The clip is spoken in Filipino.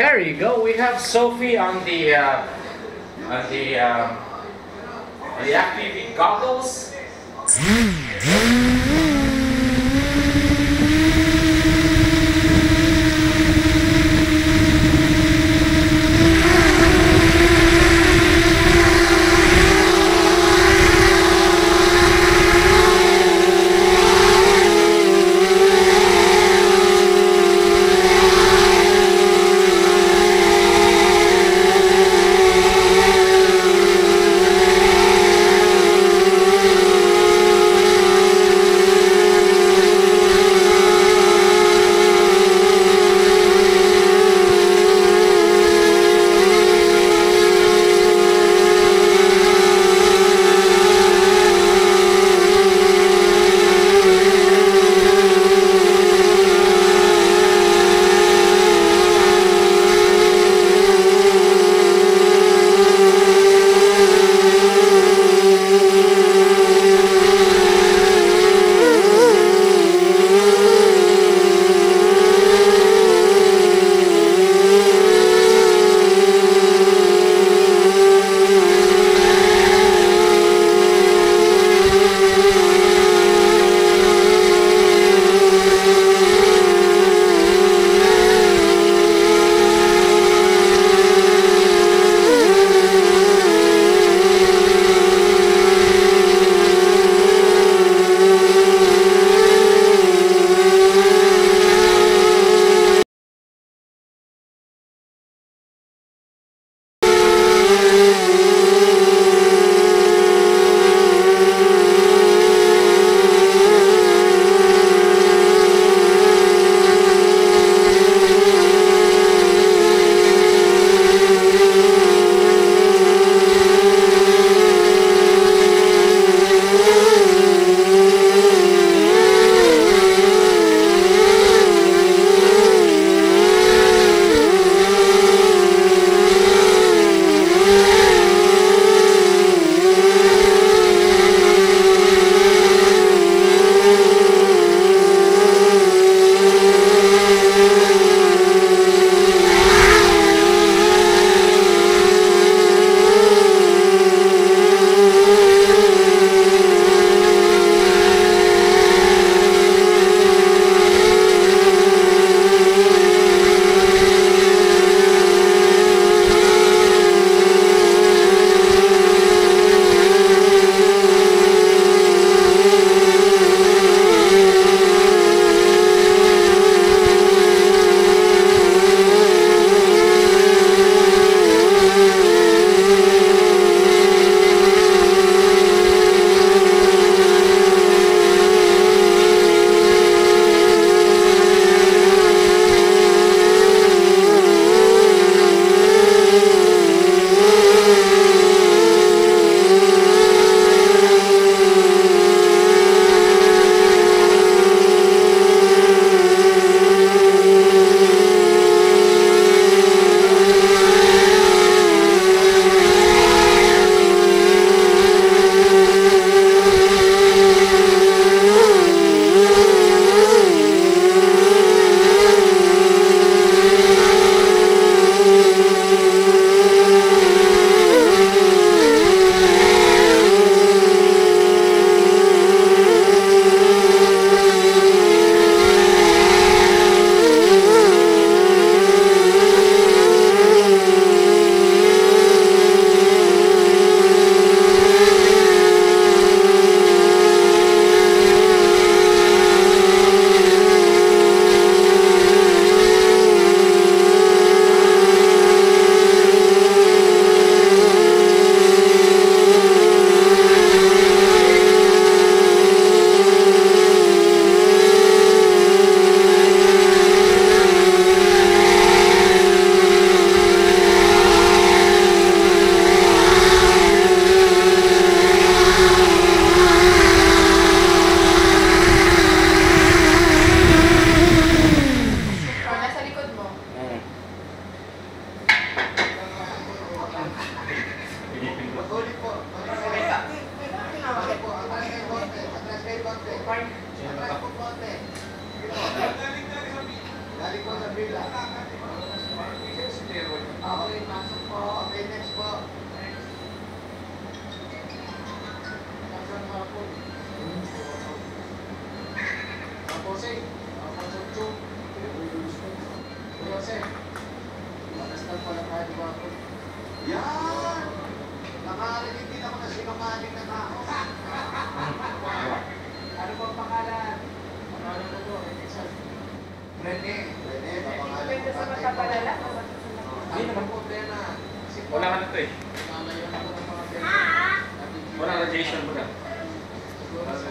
There you go. We have Sophie on the uh, on the um, on the FPV goggles. Música ko sa bila. steroid. Okay, pasok po. Okay, next po. Magandang hapon. Tapos tapos ang chuk. Jose, matastal pala tayo di ba ako? Yan! Nakarinig din ako na na tao. ano po ang pangalan? Pangalan ko po. Rene. Rene, pangalan Depende sa mata palala. Hindi naman. po. Kasi po, Wala ka na to eh. Na. Wala radiation mo na. Siguro sa